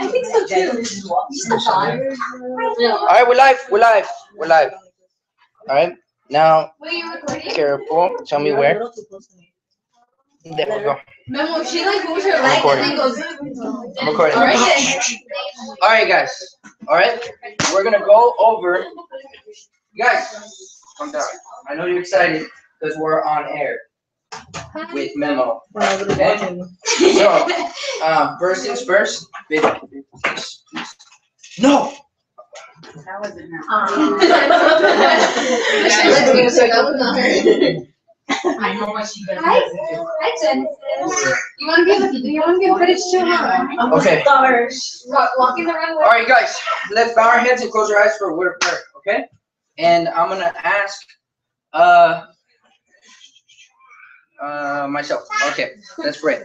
I think so too. Just a thought. All right, we're live. We're live. We're live. All right. Now, careful. Tell me where. There we go. Memo, she like moves her leg and then goes. I'm recording. All right. All right, guys. All right. We're gonna go over. Guys, down. I know you're excited because we're on air with Memo. Okay. So, um, first things first. Baby, baby, please, please. No. I know what she does. Hi, hi, Genesis. You want to give? You want to give credit to her? Okay. Walk- Walking around. All right, guys. Let's bow our heads and close our eyes for a word of prayer. Okay. And I'm gonna ask, uh, uh, myself. Okay. Let's pray.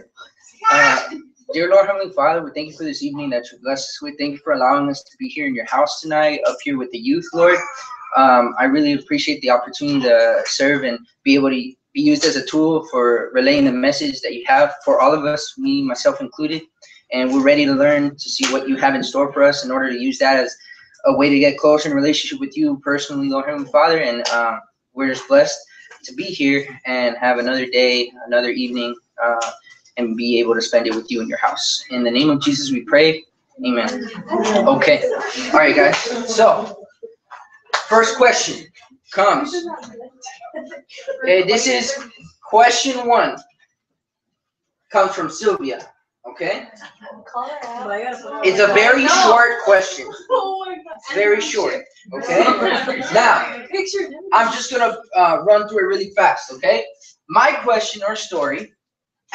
Uh, dear Lord, Heavenly Father, we thank you for this evening that you blessed us with. Thank you for allowing us to be here in your house tonight, up here with the youth, Lord. Um, I really appreciate the opportunity to serve and be able to be used as a tool for relaying the message that you have for all of us, me, myself included. And we're ready to learn to see what you have in store for us in order to use that as a way to get closer in relationship with you personally, Lord Heavenly Father. And um, we're just blessed to be here and have another day, another evening, uh, and be able to spend it with you in your house. In the name of Jesus, we pray. Amen. Okay. All right, guys. So, first question comes. Okay, this is question one. Comes from Sylvia. Okay? It's a very short question. It's very short. Okay? Now, I'm just gonna uh, run through it really fast, okay? My question or story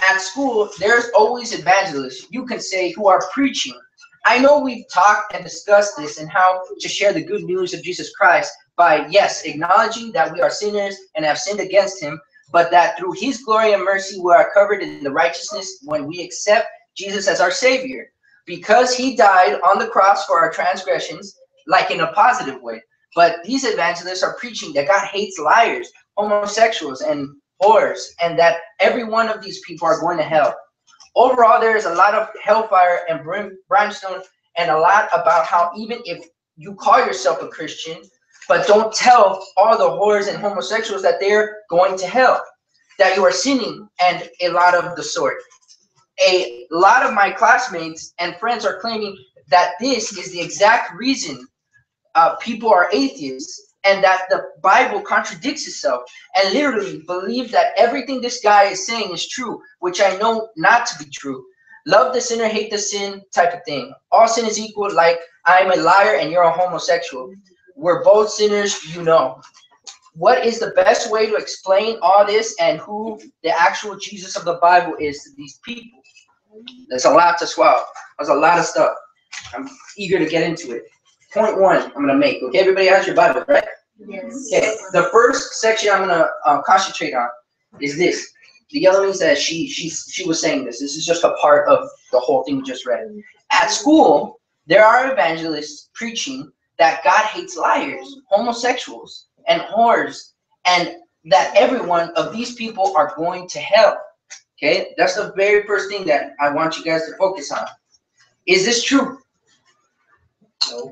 at school, there's always evangelists. You can say who are preaching. I know we've talked and discussed this and how to share the good news of Jesus Christ by yes, acknowledging that we are sinners and have sinned against Him, but that through His glory and mercy we are covered in the righteousness when we accept Jesus as our Savior, because He died on the cross for our transgressions, like in a positive way. But these evangelists are preaching that God hates liars, homosexuals, and whores, and that every one of these people are going to hell. Overall, there is a lot of hellfire and brim, brimstone, and a lot about how even if you call yourself a Christian, but don't tell all the whores and homosexuals that they're going to hell, that you are sinning, and a lot of the sort. A lot of my classmates and friends are claiming that this is the exact reason uh, people are atheists and that the Bible contradicts itself and literally believe that everything this guy is saying is true, which I know not to be true. Love the sinner, hate the sin type of thing. All sin is equal, like I'm a liar and you're a homosexual. We're both sinners, you know. What is the best way to explain all this and who the actual Jesus of the Bible is to these people? There's a lot to swallow. There's a lot of stuff. I'm eager to get into it. Point one, I'm gonna make. Okay, everybody has your Bible, right? Yes. Okay, the first section I'm gonna uh, concentrate on is this. The yellow means that she she she was saying this. This is just a part of the whole thing we just read. At school, there are evangelists preaching that God hates liars, homosexuals, and whores, and that every one of these people are going to hell. Okay, that's the very first thing that I want you guys to focus on. Is this true? No.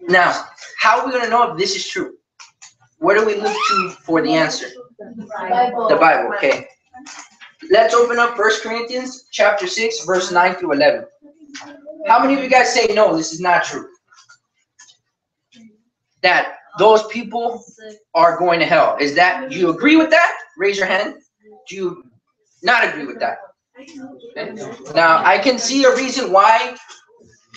Now, how are we going to know if this is true? Where do we look to for the answer? The Bible, okay. Let's open up First Corinthians chapter 6, verse 9 through 11. How many of you guys say, no, this is not true? That those people are going to hell. Is that, do you agree with that? Raise your hand. Do you not agree with that? Okay. Now, I can see a reason why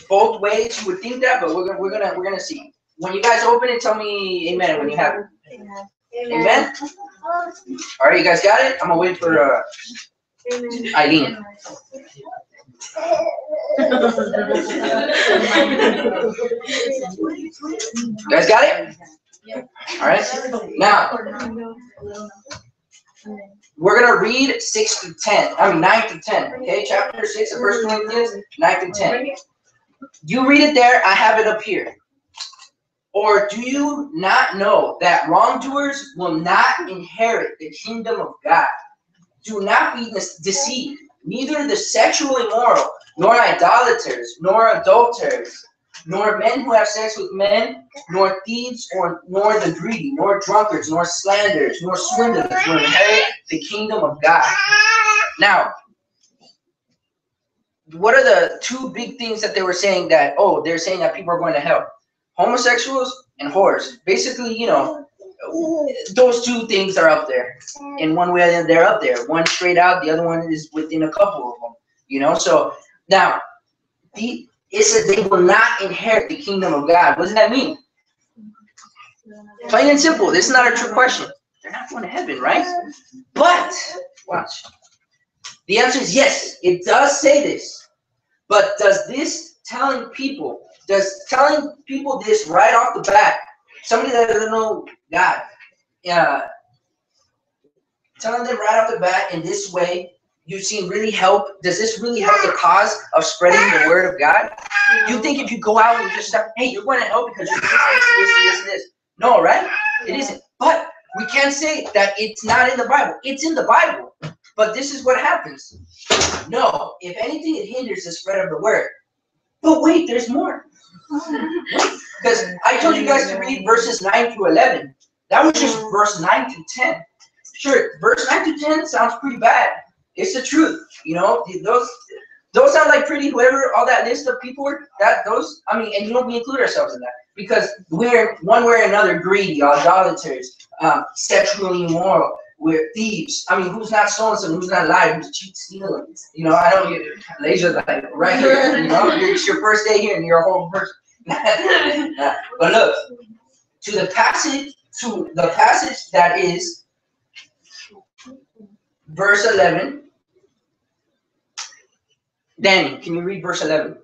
both ways you would think that, but we're gonna, we're gonna, we're gonna see. When you guys open it, tell me amen when you have it. Amen? All right, you guys got it? I'm gonna wait for, uh, Eileen. You guys got it? All right. Now, we're gonna read six to ten. I mean nine to ten. Okay, chapter six of First Corinthians, nine to ten. You read it there. I have it up here. Or do you not know that wrongdoers will not inherit the kingdom of God? Do not be deceived. Neither the sexually immoral, nor idolaters, nor adulterers, nor men who have sex with men, nor thieves, or nor the greedy, nor drunkards, nor slanderers, nor swindlers will inherit the kingdom of God. Now, what are the two big things that they were saying that oh they're saying that people are going to hell? Homosexuals and whores. Basically, you know, those two things are up there. In one way, they're up there. One straight out, the other one is within a couple of them. You know, so now the it says they will not inherit the kingdom of God. What does that mean? Plain and simple. This is not a trick question. They're not going to heaven, right? But watch. The answer is yes. It does say this. But does this telling people, does telling people this right off the bat, somebody that doesn't know God, yeah, telling them right off the bat in this way, you've seen really help? Does this really help the cause of spreading the word of God? You think if you go out and just start, hey, you're going to help because you're this, this, this, this. No, right? It isn't. But we can't say that it's not in the Bible. It's in the Bible. But this is what happens. No, if anything, it hinders the spread of the word. But wait, there's more. Because I told you guys to read verses 9 through 11. That was just verse 9 through 10. Sure, verse 9 to 10 sounds pretty bad. It's the truth. You know, those those sound like pretty whoever all that list of people were that those I mean, and you know we include ourselves in that because we're one way or another greedy, idolaters, um, sexually immoral, we're thieves. I mean, who's not so and so, who's not lying, who's cheat stealing? You know, I don't get Laser's like right here. You know, it's your first day here and you're a whole person. but look, to the passage, to the passage that is verse 11. Danny, can you read verse 11?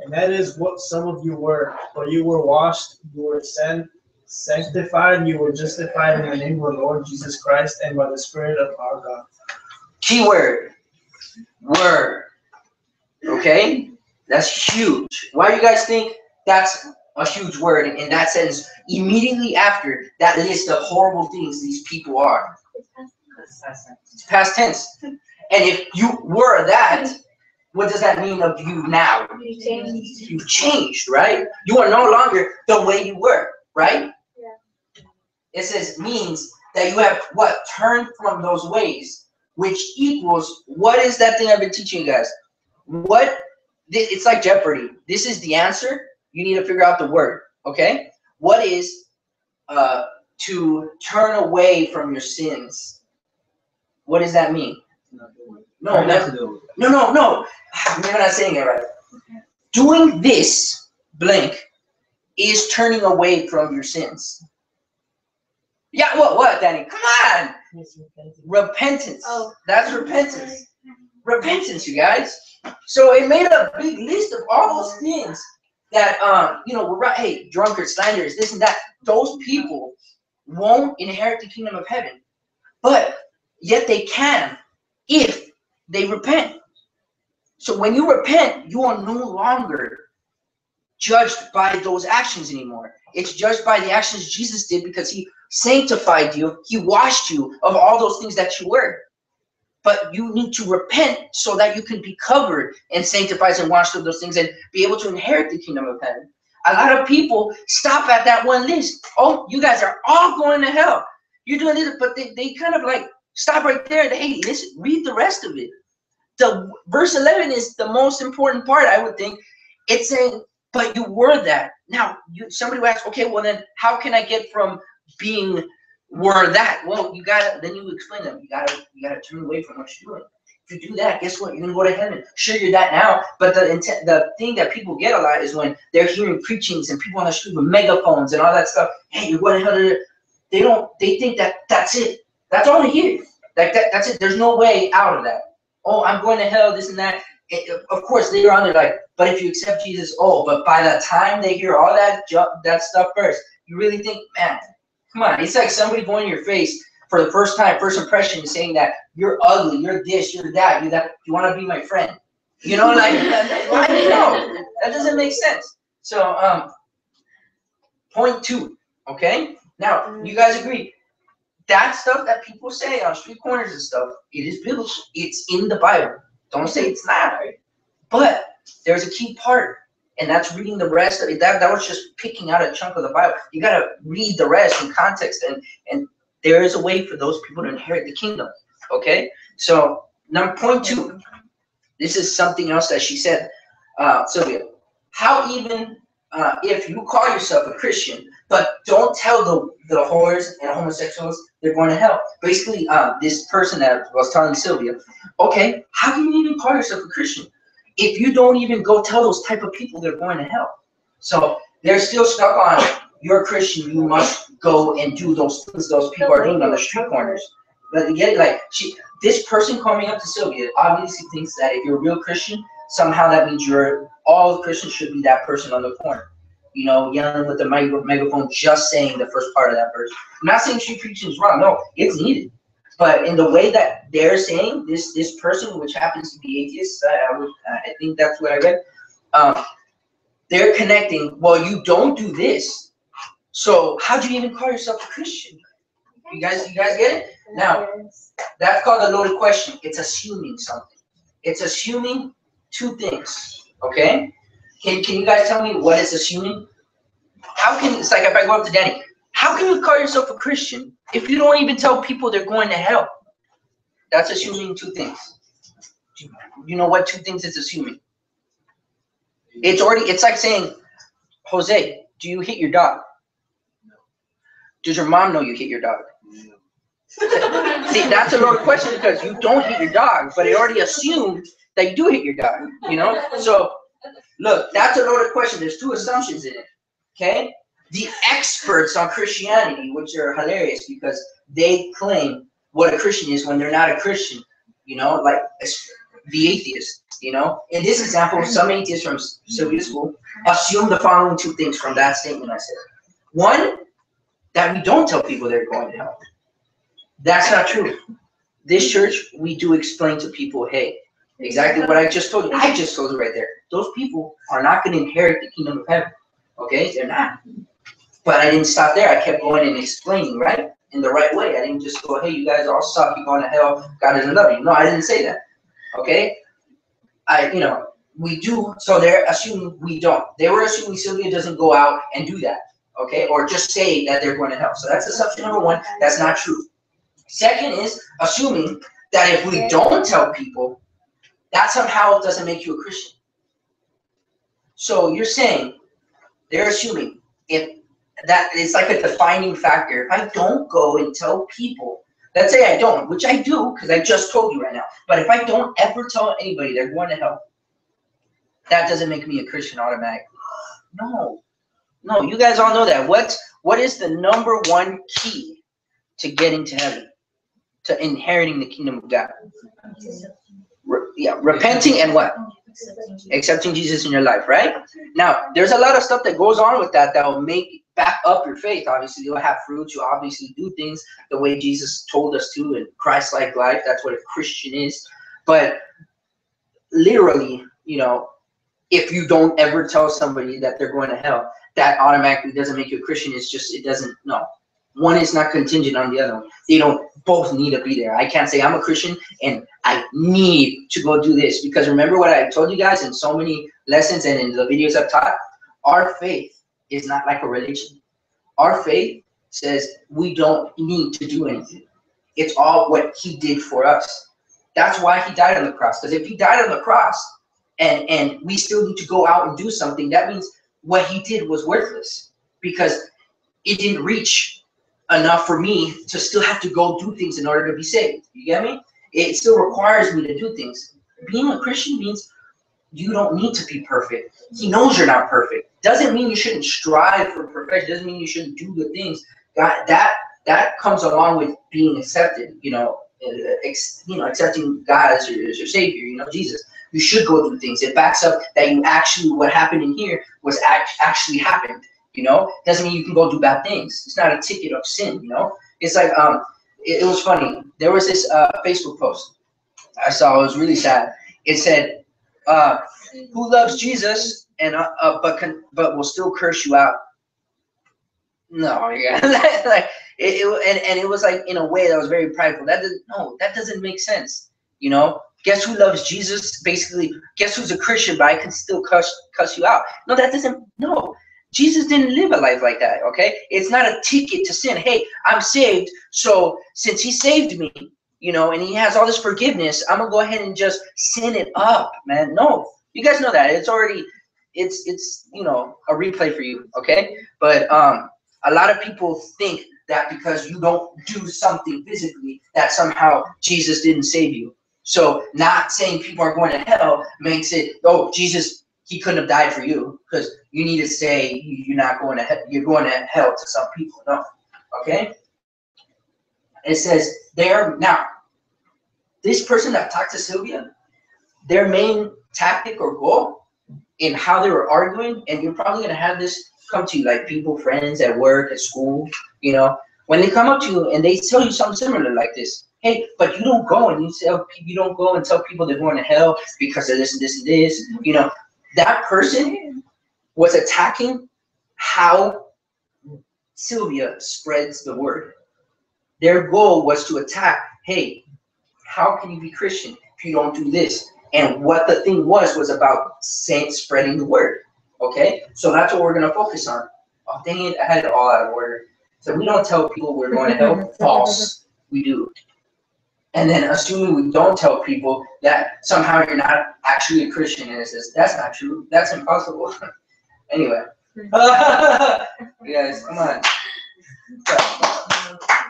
And that is what some of you were. For you were washed, you were sent, sanctified, and you were justified in the name of the Lord Jesus Christ and by the Spirit of our God. Keyword. Word. Okay? That's huge. Why do you guys think that's a huge word in that sentence? Immediately after that list of horrible things these people are. It's past tense. It's past tense. And if you were that, what does that mean of you now? You've changed, right? You are no longer the way you were, right? Yeah. It says means that you have what turned from those ways, which equals what is that thing I've been teaching you guys? What it's like Jeopardy. This is the answer. You need to figure out the word. Okay. What is uh to turn away from your sins? What does that mean? No, that, no, no, no. Maybe I'm not saying it right. Doing this blank is turning away from your sins. Yeah, what, what, Danny? Come on. Repentance. Oh. That's repentance. Repentance, you guys. So it made a big list of all those things that, um, you know, we're right. Hey, drunkards, slanderers, this and that. Those people won't inherit the kingdom of heaven, but yet they can if they repent. So when you repent, you are no longer judged by those actions anymore. It's judged by the actions Jesus did because he sanctified you, he washed you of all those things that you were. But you need to repent so that you can be covered and sanctified and washed of those things and be able to inherit the kingdom of heaven. A lot of people stop at that one list. Oh, you guys are all going to hell. You're doing this, but they, they kind of like stop right there. And, hey, listen, read the rest of it. The verse 11 is the most important part, I would think. It's saying, but you were that. Now, you somebody will ask, okay, well then how can I get from being were that? Well, you gotta then you explain them. You gotta you gotta turn away from what you're doing. If you do that, guess what? You're gonna go to heaven. Sure, you're that now, but the intent, the thing that people get a lot is when they're hearing preachings and people on the street with megaphones and all that stuff. Hey, you're going to heaven. They don't. They think that that's it. That's all hear. Like that. That's it. There's no way out of that. Oh, I'm going to hell. This and that. It, of course, later on they're like, but if you accept Jesus, oh, but by the time they hear all that that stuff first, you really think, man, come on. It's like somebody going in your face for the first time, first impression, saying that you're ugly, you're this, you're that, you're that. You want to be my friend? You know, like don't know. That doesn't make sense. So, um, point two. Okay. Now, you guys agree? That stuff that people say on street corners and stuff, it is biblical. It's in the Bible. Don't say it's not. But there's a key part, and that's reading the rest of it. That, that was just picking out a chunk of the Bible. You gotta read the rest in context, and and there is a way for those people to inherit the kingdom. Okay, so now point two. This is something else that she said, uh, Sylvia. How even uh, if you call yourself a Christian, but don't tell the the whores and homosexuals they're going to hell. Basically, uh, this person that was telling Sylvia, okay, how can you even call yourself a Christian if you don't even go tell those type of people they're going to hell? So they're still stuck on you're a Christian, you must go and do those things those people are doing on the street corners. But again, like she, this person coming up to Sylvia obviously thinks that if you're a real Christian, somehow that means you're all Christians should be that person on the corner. You know, yelling with the mig- megaphone, just saying the first part of that verse. I'm not saying street preaching is wrong. No, it's needed. But in the way that they're saying this, this person, which happens to be atheist, I, I, would, I think that's what I read. Um, they're connecting. Well, you don't do this, so how do you even call yourself a Christian? You guys, you guys get it? Now, that's called a loaded question. It's assuming something. It's assuming two things. Okay? Can, can you guys tell me what is assuming? How can it's like if I go up to Danny, how can you call yourself a Christian if you don't even tell people they're going to hell? That's assuming two things. You know what two things it's assuming? It's already it's like saying, Jose, do you hit your dog? Does your mom know you hit your dog? See, that's a loaded question because you don't hit your dog, but it already assumed that you do hit your dog. You know? So look, that's a loaded question. There's two assumptions in it. Okay? The experts on Christianity, which are hilarious because they claim what a Christian is when they're not a Christian. You know, like the atheist. You know, in this example, some atheists from Sylvia School assume the following two things from that statement I said. One, that we don't tell people they're going to hell. That's not true. This church, we do explain to people, hey, exactly what I just told you. I just told you right there. Those people are not going to inherit the kingdom of heaven. Okay, they're not. But I didn't stop there. I kept going and explaining, right? In the right way. I didn't just go, hey, you guys all suck. You're going to hell. God doesn't love you. No, I didn't say that. Okay? I, you know, we do. So they're assuming we don't. They were assuming Sylvia doesn't go out and do that. Okay? Or just say that they're going to hell. So that's assumption number one. That's not true. Second is assuming that if we don't tell people, that somehow doesn't make you a Christian. So you're saying they're assuming if that it's like a defining factor. If I don't go and tell people, let's say I don't, which I do because I just told you right now, but if I don't ever tell anybody they're going to hell, that doesn't make me a Christian automatically. No, no, you guys all know that. What what is the number one key to getting to heaven, to inheriting the kingdom of God? Re- yeah, repenting and what? Accepting Jesus in your life, right? Now, there's a lot of stuff that goes on with that that will make back up your faith. Obviously, you'll have fruits. You obviously do things the way Jesus told us to in Christ-like life. That's what a Christian is. But literally, you know, if you don't ever tell somebody that they're going to hell, that automatically doesn't make you a Christian. It's just it doesn't. No, one is not contingent on the other one. They don't both need to be there. I can't say I'm a Christian and I need to go do this because remember what I told you guys in so many lessons and in the videos I've taught. Our faith is not like a religion. Our faith says we don't need to do anything. It's all what He did for us. That's why He died on the cross. Because if He died on the cross and and we still need to go out and do something, that means what He did was worthless because it didn't reach enough for me to still have to go do things in order to be saved. You get me? It still requires me to do things. Being a Christian means you don't need to be perfect. He knows you're not perfect. Doesn't mean you shouldn't strive for perfection. Doesn't mean you shouldn't do good things. God, that that comes along with being accepted. You know, uh, ex, you know, accepting God as your, as your savior. You know, Jesus. You should go do things. It backs up that you actually what happened in here was act, actually happened. You know, doesn't mean you can go do bad things. It's not a ticket of sin. You know, it's like um, it, it was funny. There was this uh, Facebook post I saw. It was really sad. It said, uh, "Who loves Jesus and uh, uh, but can but will still curse you out?" No, yeah, like it, it, and and it was like in a way that was very prideful. That doesn't no, that doesn't make sense. You know, guess who loves Jesus? Basically, guess who's a Christian, but I can still cuss cuss you out. No, that doesn't. No, Jesus didn't live a life like that. Okay, it's not a ticket to sin. Hey, I'm saved, so since He saved me, you know, and He has all this forgiveness, I'm gonna go ahead and just sin it up, man. No, you guys know that it's already, it's it's you know a replay for you. Okay, but um, a lot of people think that because you don't do something physically, that somehow Jesus didn't save you. So not saying people are going to hell makes it, oh, Jesus, he couldn't have died for you because you need to say you're not going to hell, you're going to hell to some people. No. Okay? It says there now, this person that talked to Sylvia, their main tactic or goal in how they were arguing, and you're probably gonna have this come to you like people, friends at work, at school, you know, when they come up to you and they tell you something similar like this, hey, but you don't go and you tell you don't go and tell people they're going to hell because of this and this and this. You know, that person was attacking how Sylvia spreads the word. Their goal was to attack, hey, how can you be Christian if you don't do this? And what the thing was was about saying spreading the word. Okay, so that's what we're gonna focus on. Oh dang it, I had it all out of order. So we don't tell people we're going to hell. False. We do and then assuming we don't tell people that somehow you're not actually a Christian, and it says that's not true. That's impossible. anyway, guys, come on.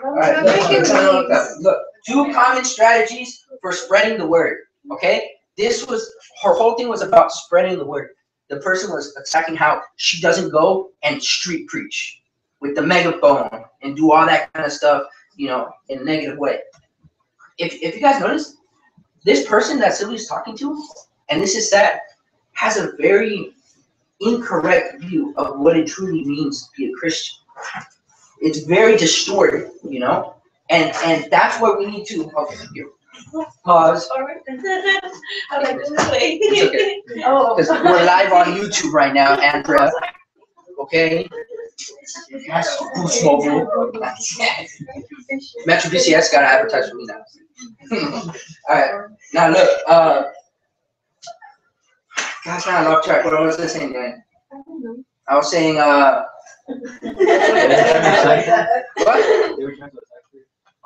All right, look, look, look, two common strategies for spreading the word. Okay, this was her whole thing was about spreading the word. The person was attacking how she doesn't go and street preach with the megaphone and do all that kind of stuff, you know, in a negative way if, if you guys notice, this person that Sylvia's talking to, and this is sad, has a very incorrect view of what it truly means to be a Christian. It's very distorted, you know, and and that's what we need to. Here. Pause. I like this way. It's okay. Oh. Because we're live on YouTube right now, Andrea. Okay. That's Boost Mobile. Metro PCS gotta advertise for me now. All right. Now look. Uh, gosh, now I lost track. What was I saying, man? I was saying. Uh, what? They were trying to attack.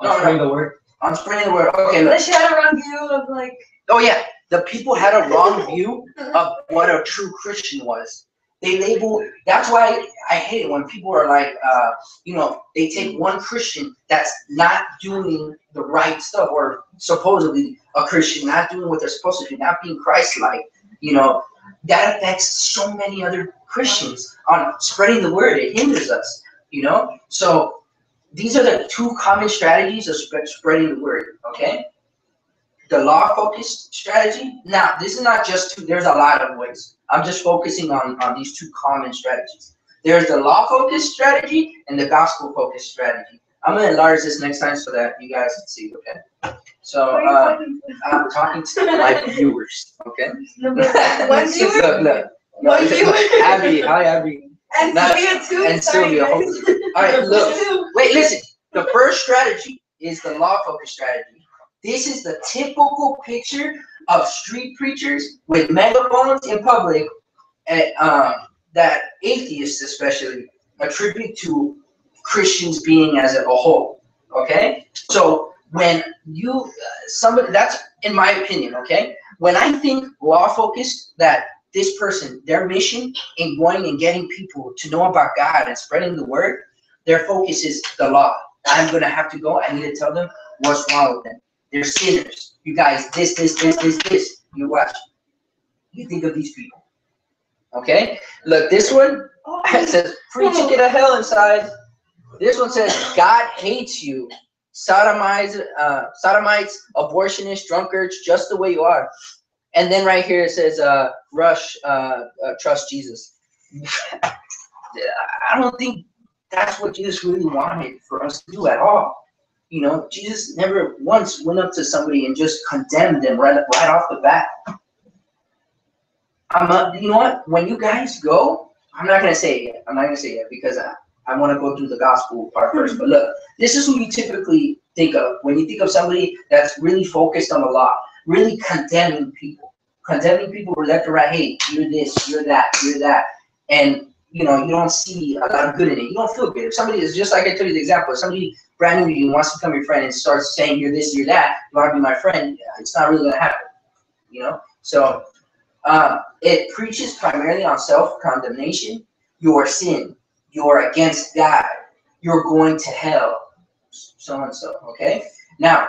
No, spreading the word. I'm spreading the word. Okay. Look. Unless she had a wrong view of like. Oh yeah, the people had a wrong view of what a true Christian was. They label. That's why I hate it when people are like, uh, you know, they take one Christian that's not doing the right stuff, or supposedly a Christian not doing what they're supposed to do, not being Christ-like. You know, that affects so many other Christians on spreading the word. It hinders us. You know, so these are the two common strategies of spread, spreading the word. Okay the law focused strategy. Now, this is not just two, there's a lot of ways. I'm just focusing on, on these two common strategies. There's the law focused strategy and the gospel focused strategy. I'm gonna enlarge this next time so that you guys can see, okay? So uh, I'm talking to my viewers, okay? One viewer? Look, look. One viewer? Abby, hi Abby. And Not- Sylvia too. and Sylvia, hopefully. All right, look. Wait, listen. The first strategy is the law focused strategy. This is the typical picture of street preachers with megaphones in public and, um, that atheists especially attribute to Christians being as a whole. Okay? So when you, uh, somebody, that's in my opinion, okay? When I think law focused, that this person, their mission in going and getting people to know about God and spreading the word, their focus is the law. I'm gonna have to go. I need to tell them what's wrong with them. They're sinners. You guys, this, this, this, this, this. You watch. You think of these people. Okay? Look, this one says free ticket to hell inside. This one says God hates you. Sodomites, uh, sodomites, abortionists, drunkards, just the way you are. And then right here it says, uh, rush, uh, uh, trust Jesus. I don't think that's what Jesus really wanted for us to do at all. You know, Jesus never once went up to somebody and just condemned them right, right off the bat. I'm not, you know what? When you guys go, I'm not gonna say it. I'm not gonna say it yet because I, I want to go through the gospel part first. But look, this is who you typically think of when you think of somebody that's really focused on the law. really condemning people, condemning people left or right. Hey, you're this, you're that, you're that, and you know you don't see a lot of good in it. You don't feel good. If somebody is just like I told you the example, if somebody brand new to you wants to become your friend and starts saying you're this, you're that, you want to be my friend, it's not really gonna happen. You know, so um, it preaches primarily on self condemnation, your sin, you're against God, you're going to hell, so and so. Okay, now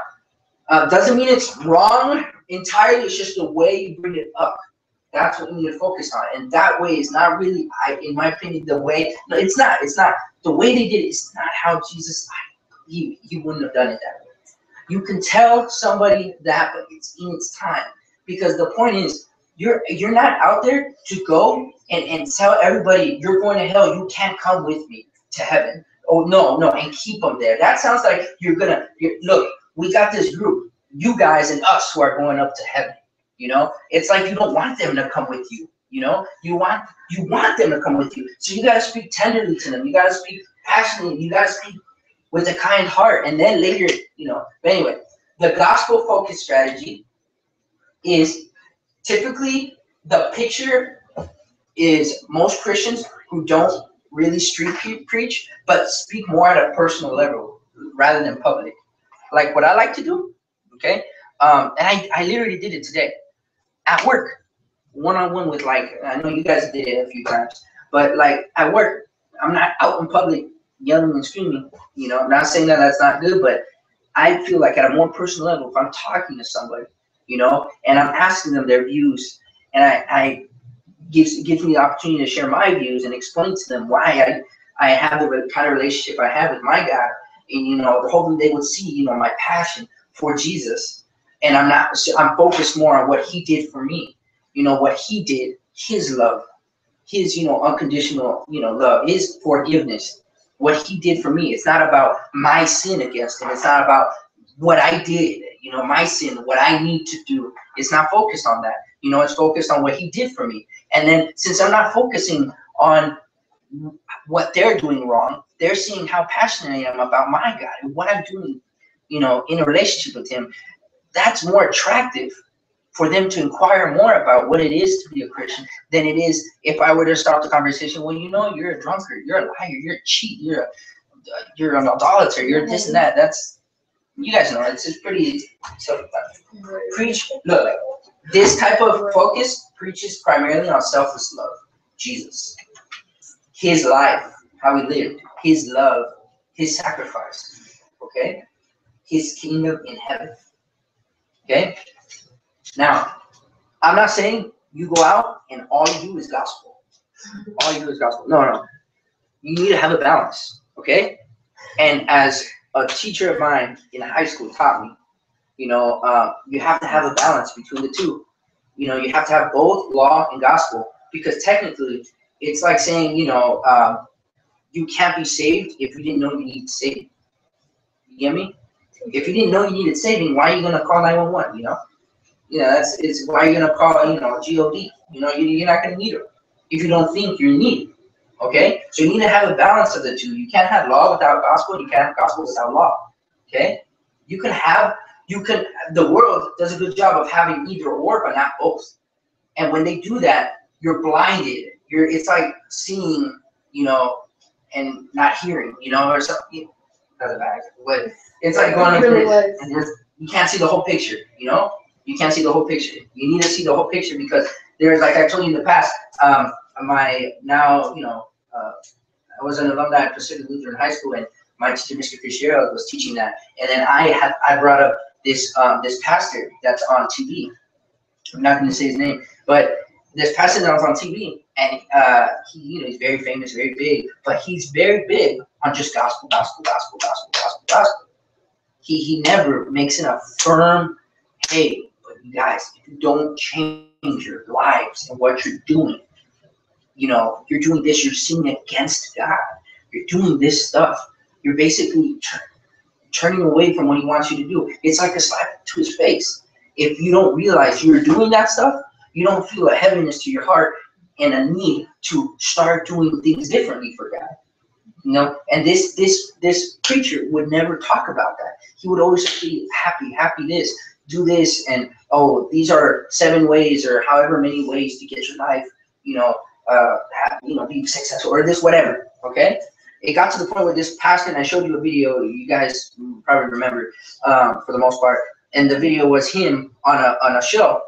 uh, doesn't mean it's wrong entirely. It's just the way you bring it up. That's what we need to focus on, and that way is not really, I, in my opinion, the way. No, it's not. It's not the way they did it. It's not how Jesus. He he wouldn't have done it that way. You can tell somebody that, but it's in its time because the point is you're you're not out there to go and, and tell everybody you're going to hell. You can't come with me to heaven. Oh no no and keep them there. That sounds like you're gonna you're, look we got this group you guys and us who are going up to heaven you know? It's like you don't want them to come with you you know? You want you want them to come with you. So you got to speak tenderly to them. You got to speak passionately. You got to speak with a kind heart. And then later you know but anyway the gospel focused strategy is typically the picture is most Christians who don't really street pre- preach, but speak more at a personal level rather than public. Like what I like to do, okay? Um, and I, I literally did it today at work, one on one with like, I know you guys did it a few times, but like at work, I'm not out in public yelling and screaming. You know, I'm not saying that that's not good, but I feel like at a more personal level, if I'm talking to somebody, you know, and I'm asking them their views, and I, I gives gives me the opportunity to share my views and explain to them why I I have the kind of relationship I have with my God, and you know, hopefully they would see you know my passion for Jesus, and I'm not I'm focused more on what He did for me, you know, what He did, His love, His you know unconditional you know love, His forgiveness, what He did for me. It's not about my sin against Him. It's not about what I did, you know, my sin, what I need to do. It's not focused on that. You know, it's focused on what he did for me. And then since I'm not focusing on what they're doing wrong, they're seeing how passionate I am about my God and what I'm doing, you know, in a relationship with him. That's more attractive for them to inquire more about what it is to be a Christian than it is if I were to start the conversation. Well, you know, you're a drunkard, you're a liar, you're a cheat, you're a, you're an idolater, you're this and that. That's you guys know it's just pretty so uh, preach look this type of focus preaches primarily on selfless love jesus. His life how he lived his love his sacrifice okay? His kingdom in heaven okay? Now i'm not saying you go out and all you do is gospel. All you do is gospel. No no. You need to have a balance okay? And as a teacher of mine in high school taught me, you know, uh, you have to have a balance between the two. You know, you have to have both law and gospel because technically, it's like saying, you know, um, you can't be saved if you didn't know you needed saving. You get me? If you didn't know you needed saving, why are you gonna call 911? You know, you know that's it's why you're gonna call you know God. You know, you, you're not gonna need it if you don't think in need. Okay? So you need to have a balance of the two. You can't have law without gospel, you can't have gospel without law. Okay? You can have, you can, the world does a good job of having either or, but not both. And when they do that, you're blinded. You're, it's like seeing, you know, and not hearing, you know, or something. Doesn't matter. But it's like going It really and you can't see the whole picture, you know? You can't see the whole picture. You need to see the whole picture because there's, like I told you in the past, um, my now, you know, uh, I was an alumni at Pacific Lutheran High School, and my teacher, Mr. Fitzgerald, was teaching that. And then I had I brought up this um, this pastor that's on TV. I'm not going to say his name, but this pastor that was on TV, and uh, he, you know, he's very famous, very big, but he's very big on just gospel, gospel, gospel, gospel, gospel, gospel. He he never makes it a firm, hey, but you guys, if you don't change your lives and what you're doing, you know, you're doing this, you're sinning against God. You're doing this stuff. You're basically turning away from what He wants you to do. It's like a slap to His face. If you don't realize you're doing that stuff, you don't feel a heaviness to your heart and a need to start doing things differently for God. You know, and this this this preacher would never talk about that. He would always be happy, happy this, do this and oh these are seven ways or however many ways to get your life you know uh have, you know be successful or this whatever okay it got to the point where this pastor and i showed you a video you guys probably remember um, for the most part and the video was him on a on a show.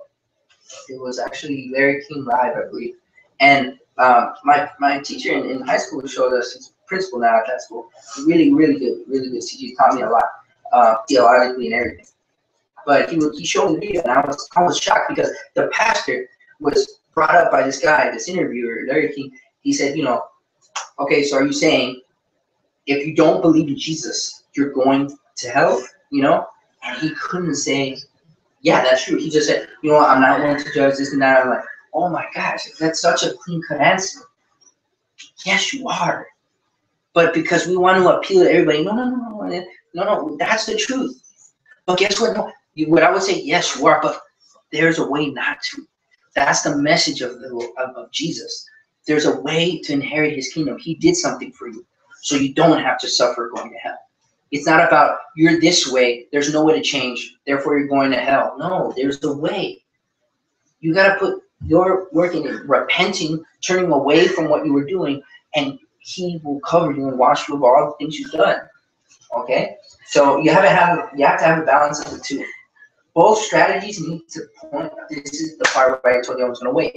It was actually larry king live i believe. And um, my my teacher in, in high school showed us his principal now at that school. Really really good really good teacher. He taught me a lot uh, theologically and everything. But he, he showed me the video and I was I was shocked because the pastor was brought up by this guy, this interviewer, Larry King. He said, you know, okay, so are you saying if you don't believe in Jesus, you're going to hell? You know? And he couldn't say, yeah, that's true. He just said, you know, what, I'm not willing to judge this and that. I'm like, oh my gosh, that's such a clean cut answer. Yes, you are. But because we want to appeal to everybody, no, no, no, no, no, no, that's the truth. But guess what? No, you, what I would say, yes, you are, but there's a way not to. That's the message of, the, of, of Jesus. There's a way to inherit his kingdom. He did something for you, so you don't have to suffer going to hell. It's not about you're this way, there's no way to change, therefore you're going to hell. No, there's a way. You got to put your working in repenting, turning away from what you were doing, and he will cover you and wash you of all the things you've done. Okay? So you have to have you have to have a balance of the two. Both strategies need to point. This is the part where I told you I was to wait.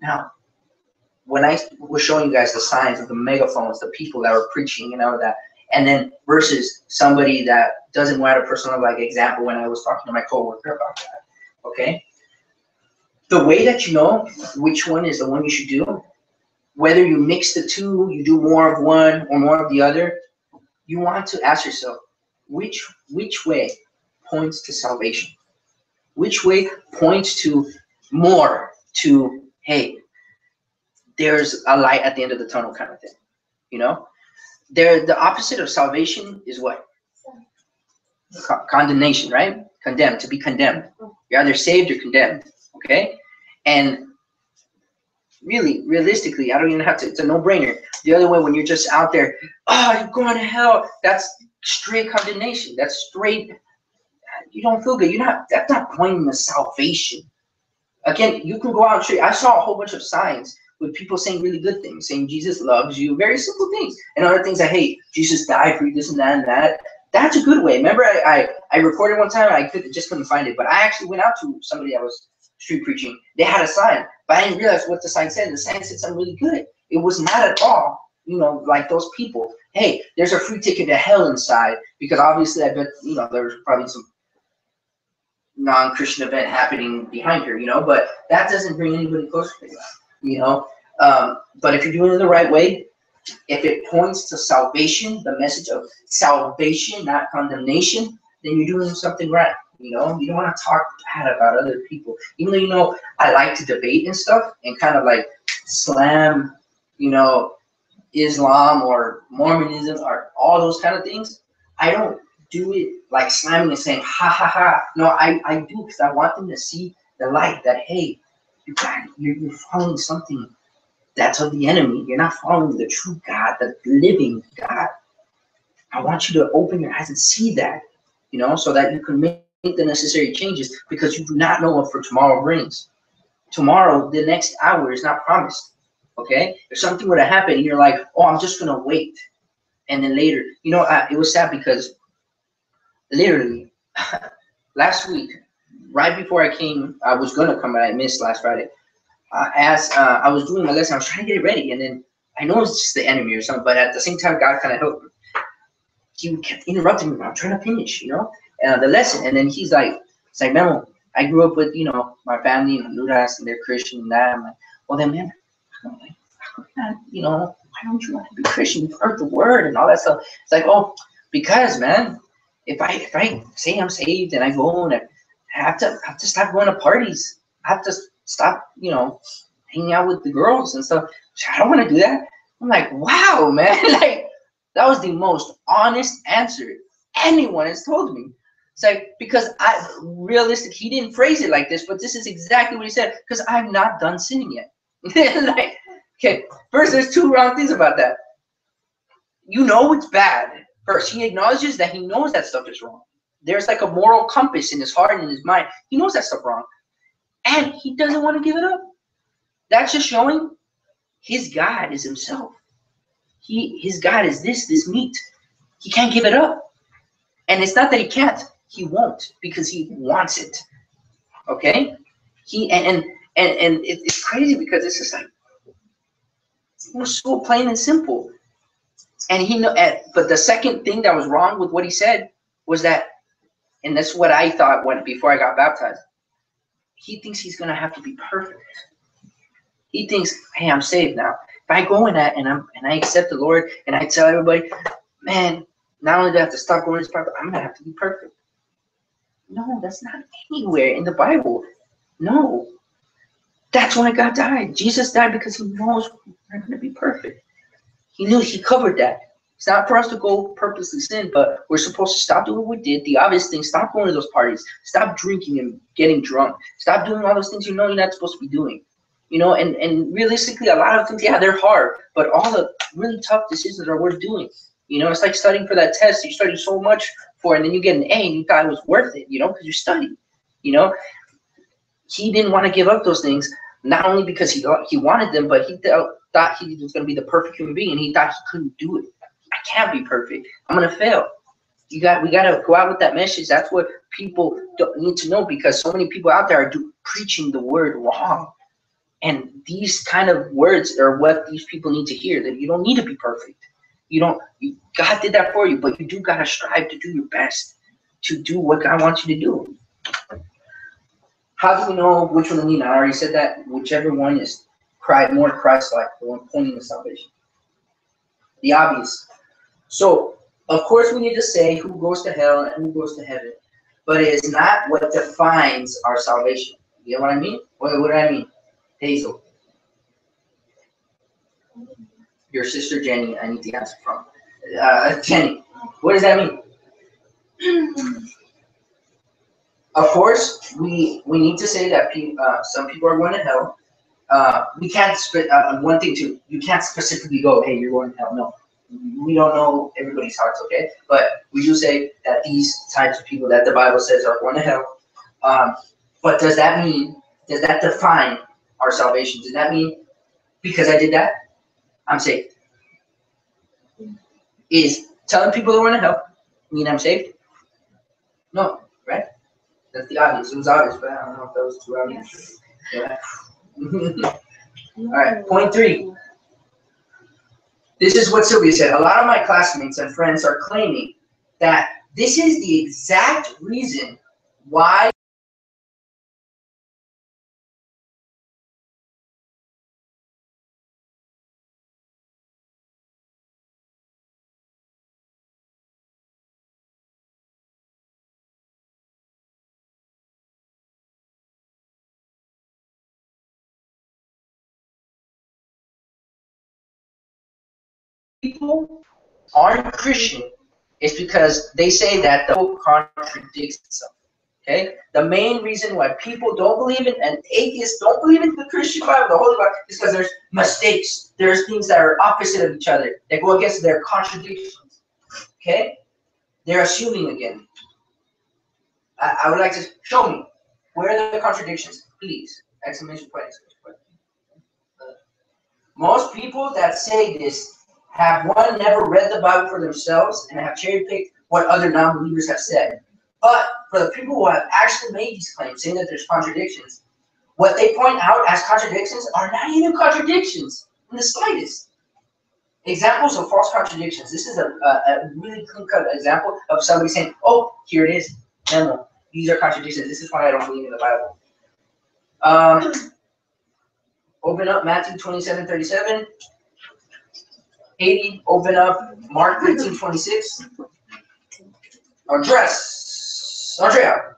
Now, when I was showing you guys the signs of the megaphones, the people that were preaching and all of that, and then versus somebody that doesn't want a personal like example when I was talking to my coworker about that. Okay. The way that you know which one is the one you should do, whether you mix the two, you do more of one or more of the other, you want to ask yourself, which which way points to salvation? Which way points to more to hey, there's a light at the end of the tunnel kind of thing. You know? There the opposite of salvation is what? Co- condemnation, right? Condemned, to be condemned. You're either saved or condemned. Okay? And really, realistically, I don't even have to, it's a no-brainer. The other way when you're just out there, oh, you're going to hell, that's straight condemnation. That's straight you don't feel good. You're not that's not pointing to salvation. Again, you can go out and show I saw a whole bunch of signs with people saying really good things, saying Jesus loves you, very simple things. And other things I hate, Jesus died for you, this and that and that. That's a good way. Remember, I I, I recorded one time, I could just couldn't find it, but I actually went out to somebody that was street preaching. They had a sign, but I didn't realize what the sign said. The sign said something really good. It was not at all, you know, like those people. Hey, there's a free ticket to hell inside because obviously I bet you know there's probably some non-Christian event happening behind her, you know, but that doesn't bring anybody closer to God, you know. Um, but if you're doing it the right way, if it points to salvation, the message of salvation, not condemnation, then you're doing something right. You know, you don't want to talk bad about other people. Even though you know I like to debate and stuff and kind of like slam, you know, Islam or Mormonism or all those kind of things. I don't do it like slamming and saying ha ha ha. No, I, I do because I want them to see the light that hey, you're, you're following something that's of the enemy. You're not following the true God, the living God. I want you to open your eyes and see that, you know, so that you can make the necessary changes because you do not know what for tomorrow brings. Tomorrow, the next hour is not promised. Okay, if something were to happen, you're like, oh, I'm just gonna wait, and then later, you know, I, it was sad because literally last week, right before I came, I was gonna come, but I missed last Friday. Uh, as uh, I was doing my lesson, I was trying to get it ready, and then I know it's just the enemy or something, but at the same time, God kind of helped me. He kept interrupting me. I'm trying to finish, you know, uh, the lesson, and then he's like, "It's like, Memo, I grew up with, you know, my family in Honduras, and they're Christian and that." I'm like, "Well, then, man, like, you know, why don't you want to be Christian? You've heard the word and all that stuff." It's like, "Oh, because, man, if I if I say I'm saved and I go and I have to I have to stop going to parties. I have to stop, you know, hanging out with the girls and stuff. I don't want to do that. I'm like, wow, man, like that was the most honest answer anyone has told me. It's like because I realistic, he didn't phrase it like this, but this is exactly what he said. Because I'm not done sinning yet. like, okay, first there's two wrong things about that. You know it's bad. First, he acknowledges that he knows that stuff is wrong. There's like a moral compass in his heart and in his mind. He knows that stuff wrong. And he doesn't want to give it up. That's just showing his God is himself. He his God is this, this meat. He can't give it up. And it's not that he can't, he won't because he wants it. Okay? He and and and, and it, it's crazy because it's just like we're so plain and simple. And he know but the second thing that was wrong with what he said was that, and that's what I thought when before I got baptized. He thinks he's gonna have to be perfect. He thinks, hey, I'm saved now. If I go in that and I'm and I accept the Lord and I tell everybody, man, not only do I have to stop going to part, I'm gonna have to be perfect. No, that's not anywhere in the Bible. No. That's why God died. Jesus died because he knows we're gonna be perfect. He knew he covered that. It's not for us to go purposely sin, but we're supposed to stop doing what we did. The obvious thing, stop going to those parties. Stop drinking and getting drunk. Stop doing all those things you know you're not supposed to be doing. You know, and, and realistically, a lot of things, yeah, they're hard, but all the really tough decisions are worth doing. You know, it's like studying for that test. You studied so much for it, and then you get an A and you thought it was worth it, you know, because you studied. You know, he didn't want to give up those things, not only because he he wanted them, but he th- thought he was going to be the perfect human being, and he thought he couldn't do it. I can't be perfect. I'm to fail. You got we got to go out with that message. That's what people need to know because so many people out there are do, preaching the word wrong. And these kind of words are what these people need to hear that you don't need to be perfect. You don't, you, God did that for you, but you do got to strive to do your best to do what God wants you to do. How do we know which one to lean? I already said that. Whichever one is more Christ like, the one pointing to salvation. The obvious. So, of course, we need to say who goes to hell and who goes to heaven, but it is not what defines our salvation. You know what I mean? What, what do I mean? Hazel. Your sister Jenny, I need the answer from. Uh, Jenny, what does that mean? Of course, we we need to say that pe- uh, some people are going to hell. Uh, we can't. Spe- uh, one thing too, you can't specifically go, "Hey, you're going to hell." No, we don't know everybody's hearts, okay? But we do say that these types of people that the Bible says are going to hell. Um, but does that mean? Does that define our salvation? Does that mean because I did that, I'm saved? Is telling people they're going to hell mean I'm saved? No, right? That's the obvious. It was obvious, but I don't know if that was too obvious. Yeah. All right, point three. This is what Sylvia said. A lot of my classmates and friends are claiming that this is the exact reason why people aren't Christian is because they say that the book contradicts itself. Okay? The main reason why people don't believe in and atheists don't believe in the Christian Bible, the Holy Bible, is because there's mistakes. There's things that are opposite of each other. They go against their contradictions. Okay? They're assuming again. I, I would like to show me where are the contradictions, please. Exclamation point, exclamation point. Most people that say this have one never read the Bible for themselves and have cherry picked what other non-believers have said. But for the people who have actually made these claims, saying that there's contradictions, what they point out as contradictions are not even contradictions in the slightest. Examples of false contradictions. This is a, a, a really clean-cut example of somebody saying, "Oh, here it is. Memo. These are contradictions. This is why I don't believe in the Bible." Um, open up Matthew 27, 37. 80, open up Mark 15, 26. Andres, Andrea,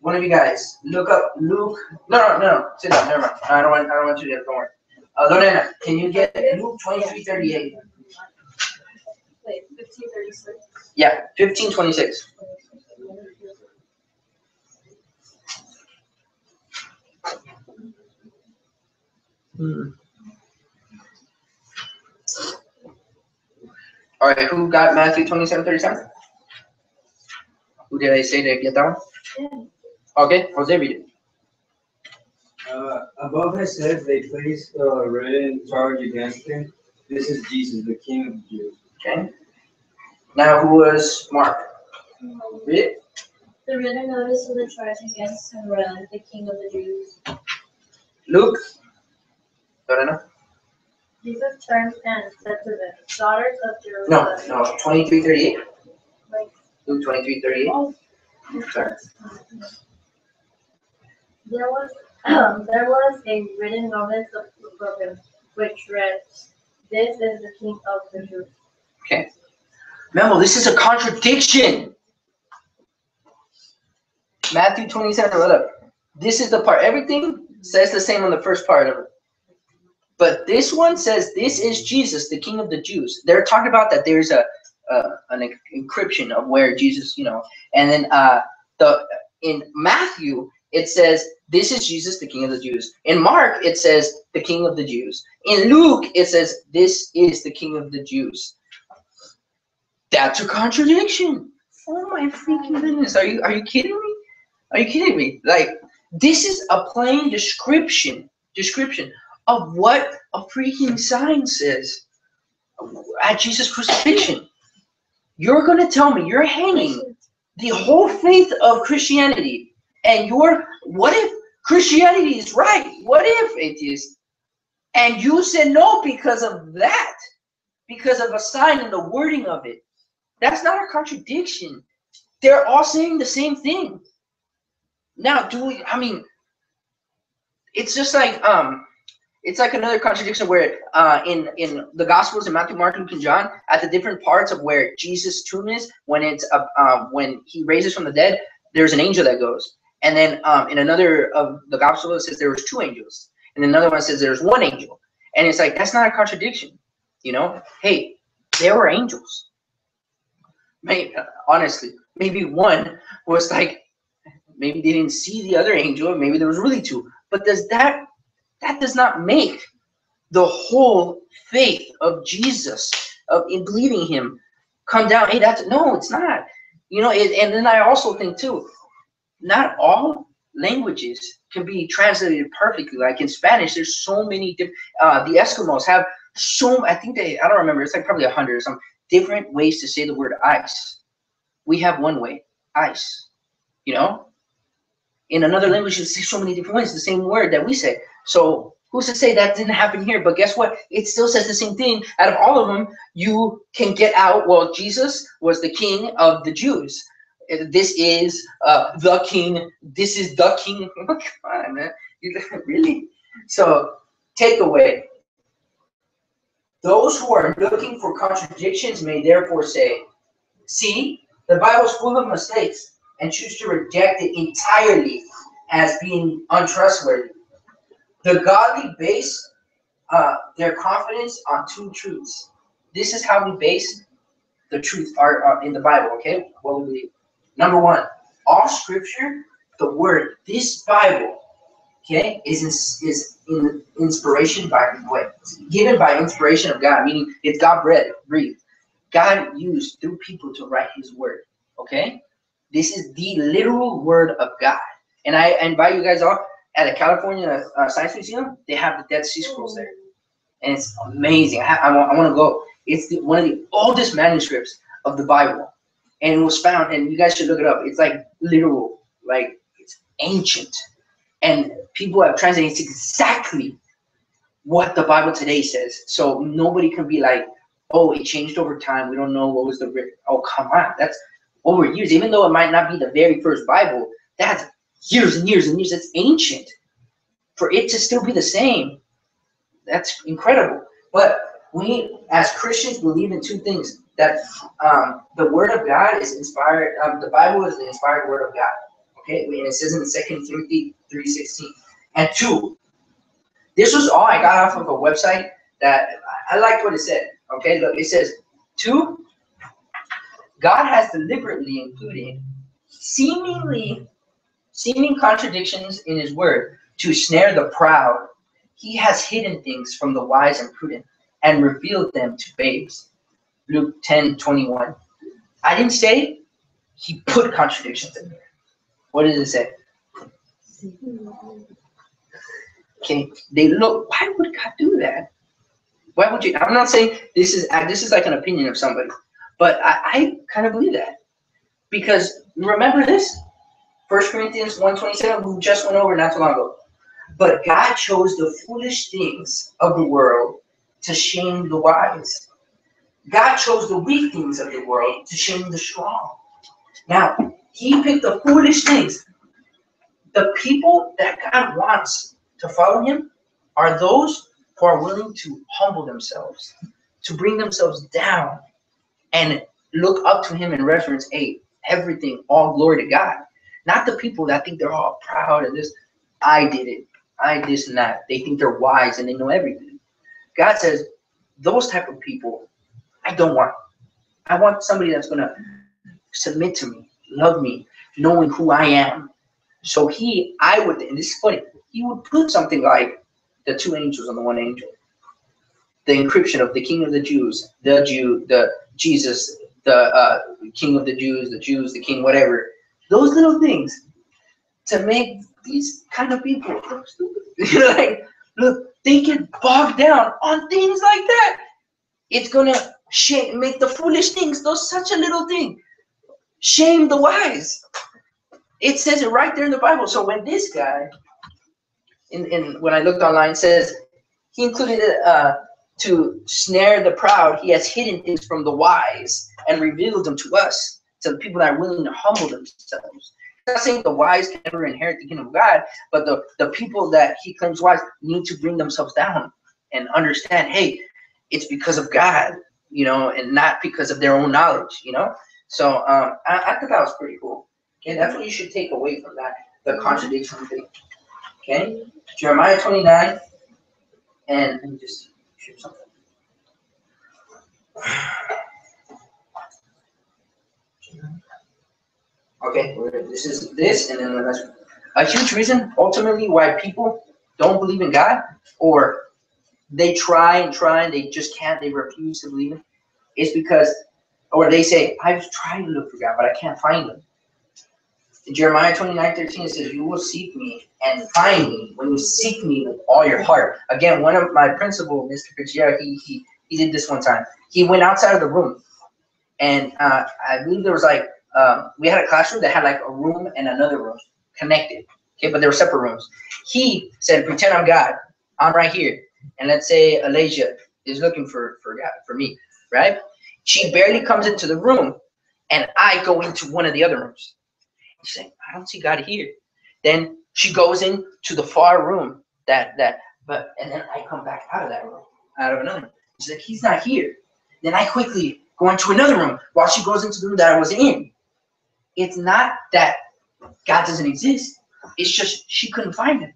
one of you guys, look up Luke. No, no, no, no, sit down. Never mind. I don't want. I don't want you to. Don't worry. Uh, Lorena, can you get Luke 23, 38? Wait, fifteen thirty-six. Yeah, 15:26. Hmm. All right, who got Matthew 27, 37? Who did I say to get down? Okay, Jose read it. Uh, above it says they placed a written charge against him. This is Jesus, the King of the Jews. Okay. Now who was Mark? Read it. The written notice of the charge against him read, the king of the Jews. Luke. Lorena? Jesus turned and said to them, daughters of No, Jerusalem. no, twenty-three thirty-eight. Like, Luke twenty-three thirty-eight. oh, Sorry. There was, um, there was a written notice of of him, which read, this is the king of the Jews. Memo, this is a contradiction. Matthew 27, look. This is the part. Everything says the same on the first part of it. But this one says, This is Jesus, the King of the Jews. They're talking about that there's a uh, an encryption of where Jesus, you know, and then uh, the in Matthew it says, This is Jesus, the King of the Jews. In Mark it says, The King of the Jews. In Luke it says, This is the King of the Jews. That's a contradiction. Oh my freaking goodness. Are you are you kidding me? Are you kidding me? Like this is a plain description description of what a freaking sign says at Jesus crucifixion. You're gonna tell me you're hanging the whole faith of Christianity and you're what if Christianity is right? What if it is? And you said no because of that, because of a sign and the wording of it. That's not a contradiction. They're all saying the same thing. Now, do we? I mean, it's just like um, it's like another contradiction where uh, in in the Gospels in Matthew, Mark, Luke, and John, at the different parts of where Jesus' tomb is, when it's uh, um, when he raises from the dead, there's an angel that goes, and then um, in another of the Gospels it says there was two angels, and another one says there's one angel, and it's like that's not a contradiction, you know? Hey, there were angels maybe honestly, maybe one was like maybe they didn't see the other angel, maybe there was really two. But does that that does not make the whole faith of Jesus of in believing him come down? Hey, that's no, it's not. You know, it, and then I also think too, not all languages can be translated perfectly. Like in Spanish, there's so many different. Uh, the Eskimos have so. I think they. I don't remember. It's like probably a hundred or something different ways to say the word ice. We have one way, ice. You know? In another language, you say so many different ways, the same word that we say. So who's to say that didn't happen here? But guess what? It still says the same thing. Out of all of them, you can get out. Well, Jesus was the king of the Jews. This is uh, the king. This is the king. Come on, man. You, really? So, takeaway. Those who are looking for contradictions may therefore say, see, the Bible's full of mistakes, and choose to reject it entirely as being untrustworthy. The godly base uh, their confidence on two truths. This is how we base the truth are, are in the Bible, okay? What we believe. Number one, all scripture, the word, this Bible, okay, is in, is in inspiration by what given by inspiration of God, meaning it's God breathed, breathed. God used through people to write His word. Okay, this is the literal word of God, and I invite you guys all at the California uh, Science Museum. They have the Dead Sea Scrolls there, and it's amazing. I, I, want, I want to go. It's the, one of the oldest manuscripts of the Bible, and it was found. And you guys should look it up. It's like literal, like it's ancient and people have translated it's exactly what the Bible today says. So nobody can be like, oh, it changed over time. We don't know what was the ri-" oh come on, that's over years. Even though it might not be the very first Bible, that's years and years and years. That's ancient. For it to still be the same, that's incredible. But we, as Christians, believe in two things: that um, the Word of God is inspired. Um, the Bible is the inspired Word of God. Okay, and it says in Second Timothy three sixteen. And two, this was all I got off of a website that I liked what it said. Okay, look, it says two. God has deliberately included seemingly seeming contradictions in His Word to snare the proud. He has hidden things from the wise and prudent and revealed them to babes. Luke ten twenty one. I didn't say he put contradictions in there. What does it say? Okay, they look. Why would God do that? Why would you? I'm not saying this is uh, this is like an opinion of somebody, but I, I kind of believe that because remember this, First Corinthians 1:27, we just went over not too long ago. But God chose the foolish things of the world to shame the wise. God chose the weak things of the world to shame the strong. Now, He picked the foolish things. The people that God wants to follow Him are those who are willing to humble themselves, to bring themselves down, and look up to Him in reverence. Hey, everything, all glory to God. Not the people that think they're all proud and this. I did it. I this and that. They think they're wise and they know everything. God says those type of people, I don't want. I want somebody that's gonna submit to me, love me, knowing who I am. So he, I would, and this is funny, he would put something like the two angels on the one angel, the encryption of the King of the Jews, the Jew, the Jesus, the uh, King of the Jews, the Jews, the King, whatever. Those little things to make these kind of people look stupid. like, look, they get bogged down on things like that. It's gonna shame, make the foolish things do such a little thing. Shame the wise. It says it right there in the Bible. So when this guy, in, in when I looked online, says he included it uh, to snare the proud, he has hidden things from the wise and revealed them to us, to the people that are willing to humble themselves not saying the wise can never inherit the kingdom of God, but the, the people that he claims wise need to bring themselves down and understand, hey, it's because of God, you know, and not because of their own knowledge, you know. So um, I, I thought that was pretty cool. Okay, that's what you should take away from that, the contradiction thing. Okay, Jeremiah 29, and let me just share something. Okay, this is this, and then the next. A huge reason, ultimately, why people don't believe in God, or they try and try and they just can't, they refuse to believe in, is because, or they say, I've tried to look for God, but I can't find him. In Jeremiah 29, 13, it says, You will seek me and find me when you seek me with all your heart. Again, one of my principal, Mr. Pichier, he, he, he did this one time. He went outside of the room, and uh, I believe there was like um, we had a classroom that had like a room and another room connected. Okay, but they were separate rooms. He said, "Pretend I'm God. I'm right here." And let's say Alasia is looking for for God for me, right? She barely comes into the room, and I go into one of the other rooms. She's saying, "I don't see God here." Then she goes into the far room that that, but and then I come back out of that room, out of another. Room. She's like, "He's not here." Then I quickly go into another room while she goes into the room that I was in it's not that God doesn't exist. It's just she couldn't find him.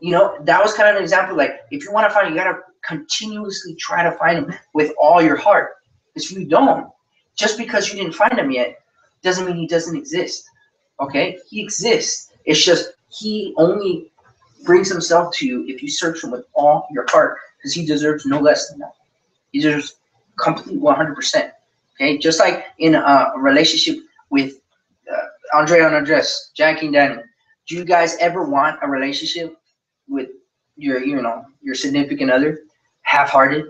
You know, that was kind of an example. Like, if you want to find him, you gotta continuously try to find him with all your heart. If you don't, just because you didn't find him yet, doesn't mean he doesn't exist. Okay, he exists. It's just he only brings himself to you if you search him with all your heart, because he deserves no less than that. He deserves complete 100%. Okay, just like in a relationship with Andrea and Andres, Jackie and Danny, do you guys ever want a relationship with your, you know, your significant other, half-hearted?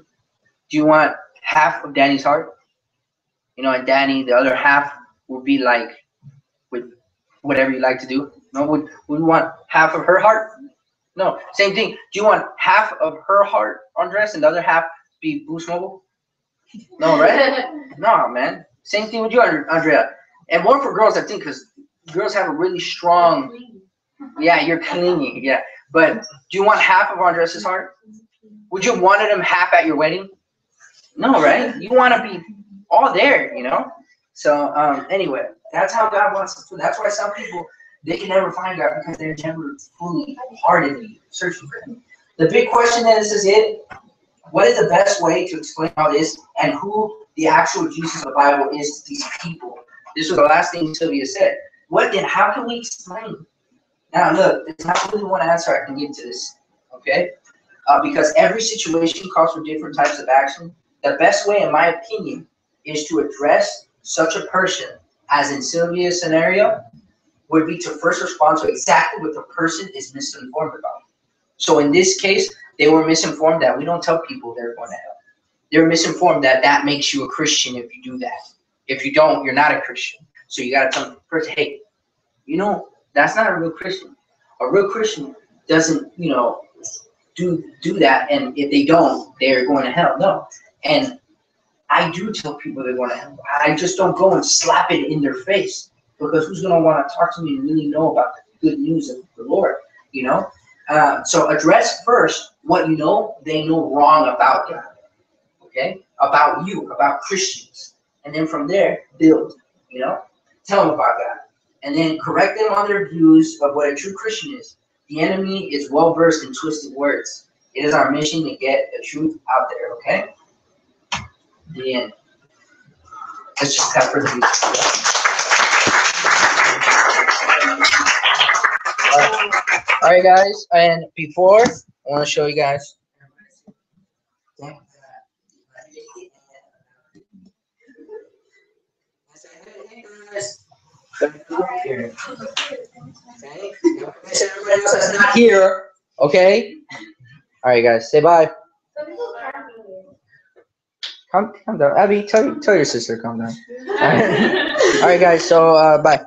Do you want half of Danny's heart? You know, and Danny, the other half would be like with whatever you like to do. No, would would you want half of her heart? No, same thing. Do you want half of her heart, Andres, and the other half be Boost Mobile? No, right? no, man. Same thing with you, Andrea. And more for girls, I think, because girls have a really strong. Yeah, you're clingy. Yeah, but do you want half of Andres' heart? Would you have wanted him half at your wedding? No, right? You want to be all there, you know. So um, anyway, that's how God wants us to. That's why some people they can never find God because they're never fully heartedly searching for Him. The big question then is, is it what is the best way to explain how this and who the actual Jesus of the Bible is to these people? This was the last thing Sylvia said. What then? How can we explain? Now, look, there's not really one answer I can give to this, okay? Uh, because every situation calls for different types of action. The best way, in my opinion, is to address such a person as in Sylvia's scenario, would be to first respond to exactly what the person is misinformed about. So in this case, they were misinformed that we don't tell people they're going to hell. They're misinformed that that makes you a Christian if you do that. If you don't, you're not a Christian. So you got to tell them first, hey, you know, that's not a real Christian. A real Christian doesn't, you know, do do that, and if they don't, they're going to hell. No, and I do tell people they're going to hell. I just don't go and slap it in their face because who's going to want to talk to me and really know about the good news of the Lord? You know. Uh, so address first what you know they know wrong about God. Okay, about you, about Christians, and then from there build. You know, tell them about God, and then correct them on their views of what a true Christian is. The enemy is well versed in twisted words. It is our mission to get the truth out there, okay? The end. Let's just cut for the All right, guys, and before, I want to show you guys. Okay? Everybody else not here, okay? All right, guys, say bye. Calm down. Abby, tell, tell your sister, calm down. All right, All right guys, so uh, bye.